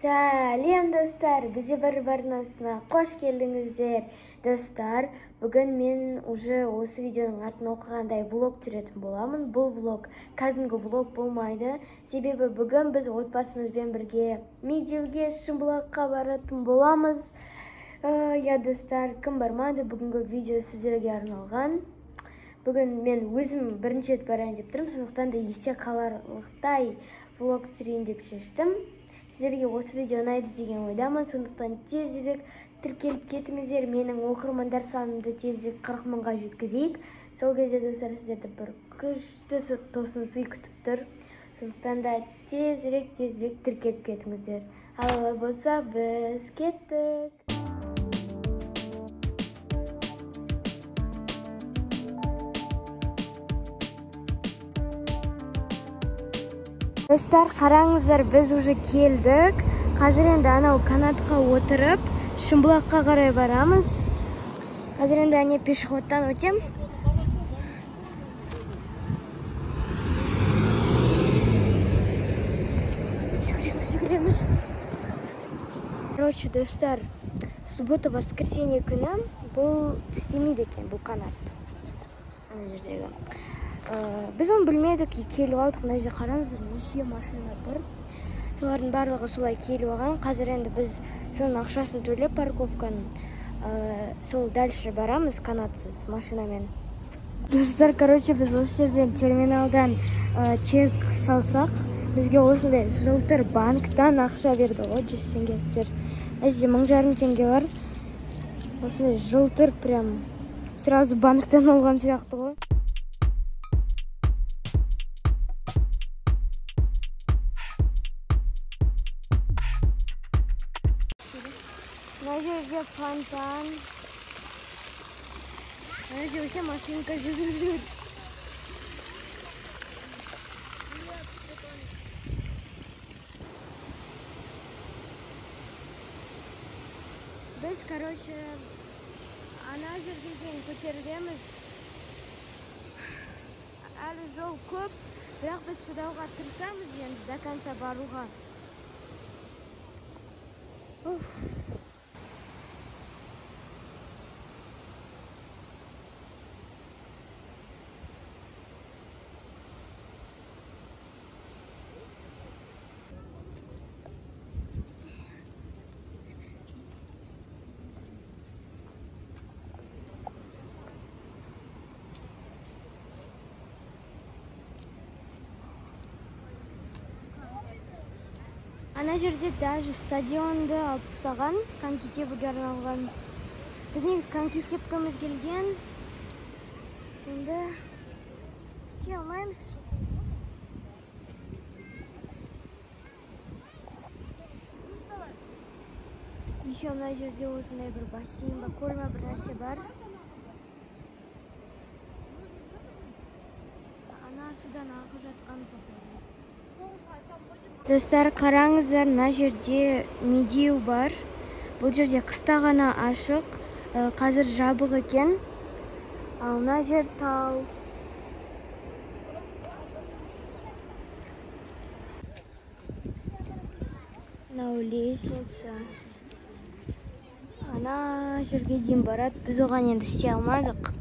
сәлем достар бізде бір барнасына қош келдіңіздер. Достар бүгін мен уже осы видеоның атын оқығандай влог түсіретін боламын. Бұл влог кәдімгі влог болмайды. Себебі бүгін біз отбасымызбен бірге медеуге шымбұлаққа баратын боламыз. Иә достар кім бармады бүгінгі видео сіздерге арналған. Бүгін мен өзім бірінші рет барайын деп тұрмын сондықтан да есте қаларлықтай влог түсірейін деп шештім. Сіздерге осы видео ұнайды деген ойдамын. Сондықтан тезірек тіркеліп кетіңіздер. Менің оқырмандар санымды тезірек қырық мыңға жеткізейік. Сол кезде достар сіздерді бір күшті тосын сый күтіп тұр. Сондықтан да тезірек тезірек тіркеліп кетіңіздер. Ал олай болса біз кеттік. Достар қараңыздар біз уже келдік. Қазір енді анау канатқа отырып шымбұлаққа қарай барамыз. Қазір енді әне пешеходтан өтем. Жүгіреміз жүгіреміз. Короче достар суббота воскресенье күні. Бұл істемейді екен бұл канат. Ана жердегі. Біз оны білмедік келіп алдық. Мына жерде қараңыздар неше машина тұр. Солардың барлығы солай келіп алған. Қазір енді біз соның ақшасын төлеп парковканың сол дальше барамыз канатсыз машинамен. Достар короче біз осы жерден терминалдан чек салсақ бізге осындай жылтыр банктан ақша берді ғой жүз теңге мына жерде мың жарым теңге бар. Осындай жылтыр прям сразу банктан алған сияқты ғой. Мына жерде фонтан мына жерде машинка жүзіп жүр біз короче ана жерге дейін көтерілеміз әлі жол көп бірақ біз шыдауға тырысамыз енді до конца баруға. Уф. Ана жерде даже стадионды алып тастаған коньки тебуге арналған біз негізі коньки тепкіміз келген. Енді істей алмаймыз. Еще мына жерде осындай бір бассейн ба көл ма бір нәрсе бар. Ана судан ағып жатқан достар қараңыздар мына жерде медеу бар. Бұл жерде қыста ғана ашық қазір жабық екен. Ал мына жер тау мынау лестница ана жерге дейін барады. Біз оған енді істей алмадық.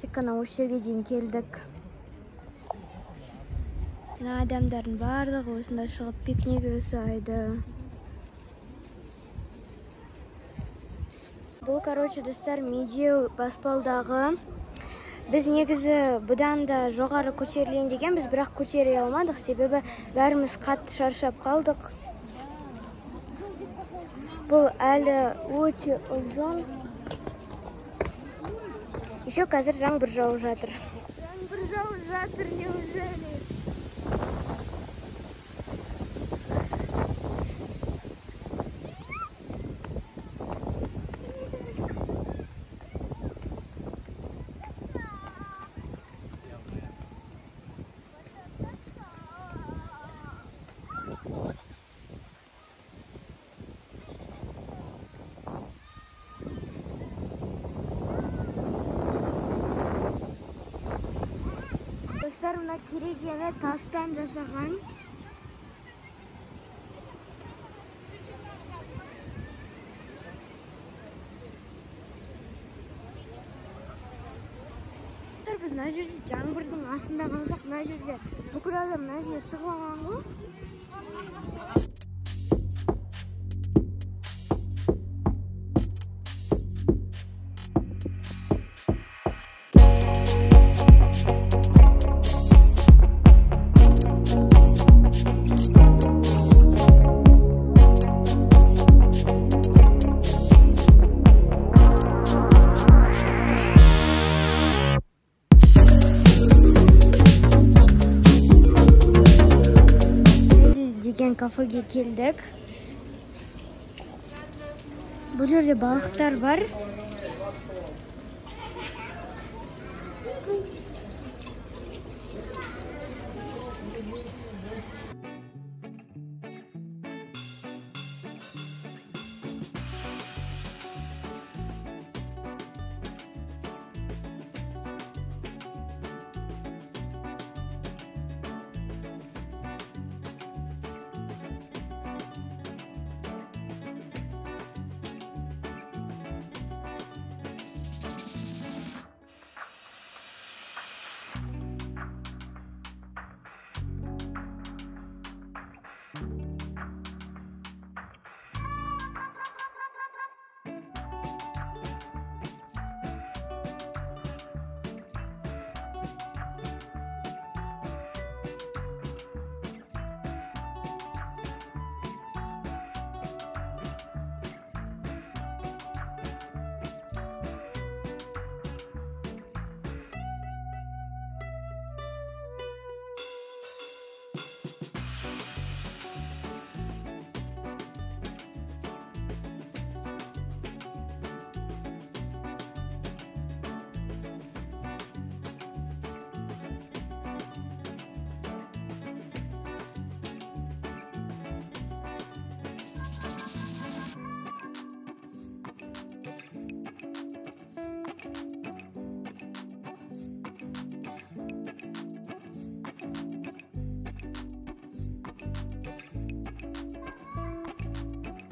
Тек қана осы жерге дейін келдік. Мына адамдардың барлығы осында шығып пикник жасайды. Бұл короче достар медеу баспалдағы. Біз негізі бұдан да жоғары көтерілейін дегенбіз бірақ көтеріле алмадық. Себебі бәріміз қатты шаршап қалдық. Бұл әлі өте ұзын. Еще қазір жаңбыр жауып жатыр. Жаңбыр жауып жатыр неужели? бар мына керегені тастан жасаған. Біз мына жерде жаңбырдың астында қалсақ мына жерде бүкіл адам мына жерге шығып алған ғой кафеге келдік бұл жерде балықтар бар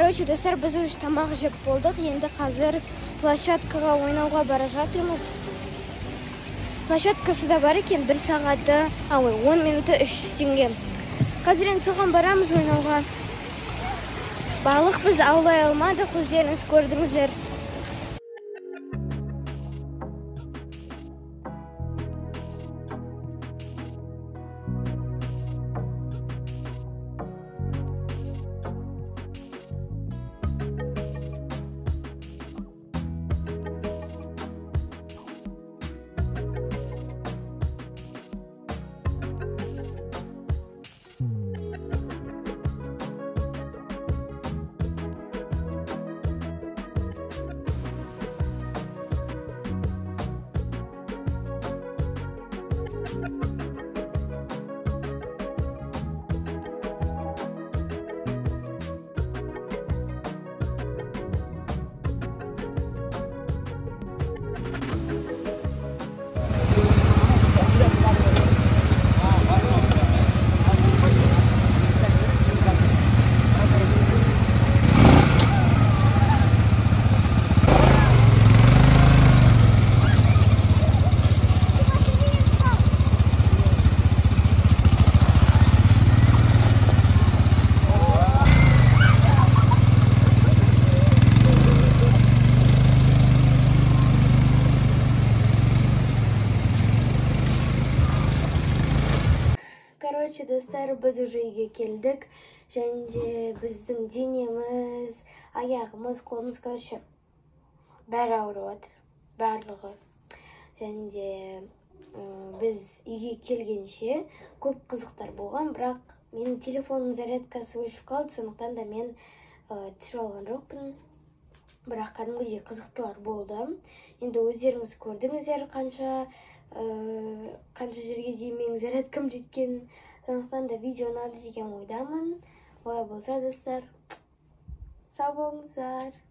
короче достар біз уже тамақ жеп болдық. Енді қазір площадкаға ойнауға бара жатырмыз. Площадкасы да бар екен. Бір сағаты ой он минуты үш жүз теңге. Қазір енді соған барамыз ойнауға. Балық біз аулай алмадық өздеріңіз көрдіңіздер. Достар біз уже үйге келдік және де біздің денеміз аяғымыз қолымыз короче бәрі ауырып жатыр барлығы және де біз үйге келгенше көп қызықтар болған бірақ менің телефонымның зарядкасы өшіп қалды сондықтан да мен ә, алған жоқпын. Бірақ кәдімгідей қызықтылар болды. Енді өздеріңіз көрдіңіздер қанша ә, қанша жерге дейін менің зарядкам жеткенін сондықтан да видео ұнады деген ойдамын олай болса достар сау болыңыздар